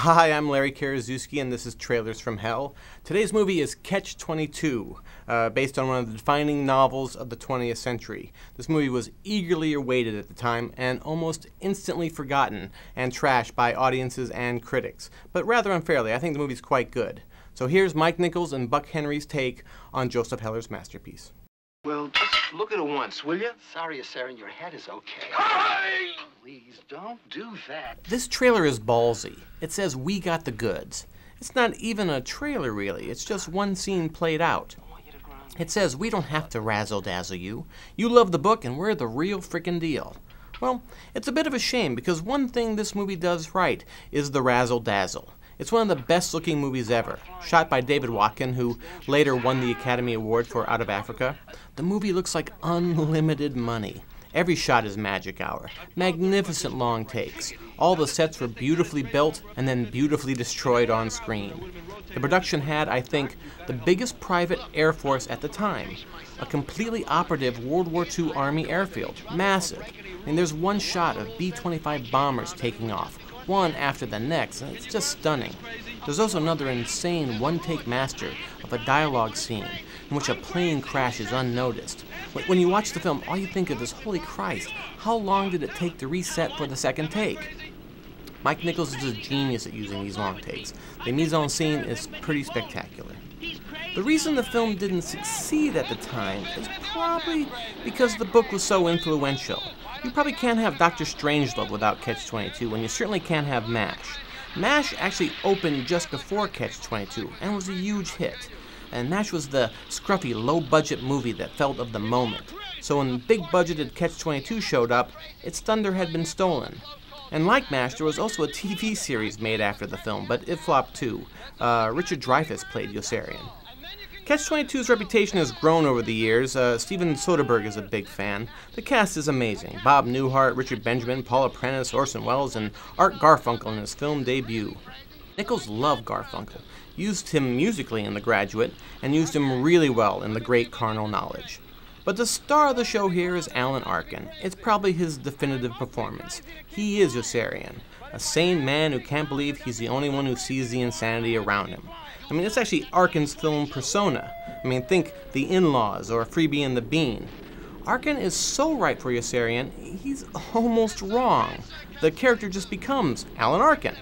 Hi, I'm Larry Karaszewski, and this is Trailers from Hell. Today's movie is Catch 22, uh, based on one of the defining novels of the 20th century. This movie was eagerly awaited at the time and almost instantly forgotten and trashed by audiences and critics. But rather unfairly, I think the movie's quite good. So here's Mike Nichols and Buck Henry's take on Joseph Heller's masterpiece. Well, just look at it once, will you? Sorry, Saren, your head is okay. Hey! Please, don't do that. This trailer is ballsy. It says we got the goods. It's not even a trailer, really. It's just one scene played out. It says we don't have to razzle dazzle you. You love the book, and we're the real frickin' deal. Well, it's a bit of a shame because one thing this movie does right is the razzle dazzle. It's one of the best looking movies ever, shot by David Watkin, who later won the Academy Award for Out of Africa. The movie looks like unlimited money. Every shot is magic hour. Magnificent long takes. All the sets were beautifully built and then beautifully destroyed on screen. The production had, I think, the biggest private air force at the time. A completely operative World War II Army airfield. Massive. And there's one shot of B 25 bombers taking off, one after the next, and it's just stunning. There's also another insane one take master of a dialogue scene in which a plane crashes unnoticed. When you watch the film, all you think of is, holy Christ, how long did it take to reset for the second take? Mike Nichols is a genius at using these long takes. The mise en scene is pretty spectacular. The reason the film didn't succeed at the time is probably because the book was so influential. You probably can't have Doctor Strangelove without Catch 22, and you certainly can't have MASH. MASH actually opened just before Catch 22 and was a huge hit. And MASH was the scruffy, low budget movie that felt of the moment. So when big budgeted Catch 22 showed up, its thunder had been stolen. And like MASH, there was also a TV series made after the film, but it flopped too. Uh, Richard Dreyfuss played Yossarian. Catch 22's reputation has grown over the years. Uh, Steven Soderbergh is a big fan. The cast is amazing. Bob Newhart, Richard Benjamin, Paula Prentiss, Orson Welles, and Art Garfunkel in his film debut. Nichols loved Garfunkel, used him musically in The Graduate, and used him really well in The Great Carnal Knowledge. But the star of the show here is Alan Arkin. It's probably his definitive performance. He is Yossarian, a sane man who can't believe he's the only one who sees the insanity around him. I mean, it's actually Arkin's film persona. I mean, think The In-Laws or Freebie and the Bean. Arkin is so right for Yossarian, he's almost wrong. The character just becomes Alan Arkin.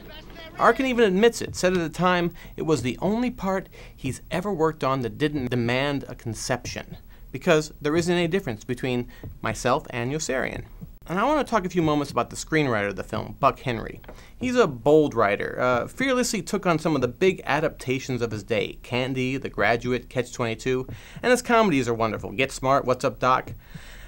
Arkin even admits it, said at the time it was the only part he's ever worked on that didn't demand a conception, because there isn't any difference between myself and Yossarian. And I want to talk a few moments about the screenwriter of the film, Buck Henry. He's a bold writer, uh, fearlessly took on some of the big adaptations of his day Candy, The Graduate, Catch 22, and his comedies are wonderful Get Smart, What's Up, Doc?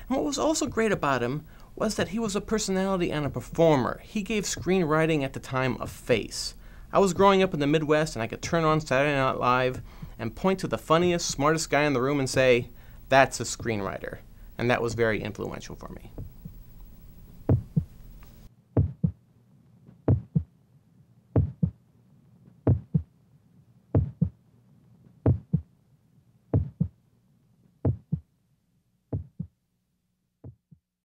And what was also great about him was that he was a personality and a performer. He gave screenwriting at the time a face. I was growing up in the Midwest and I could turn on Saturday Night Live and point to the funniest, smartest guy in the room and say, That's a screenwriter. And that was very influential for me.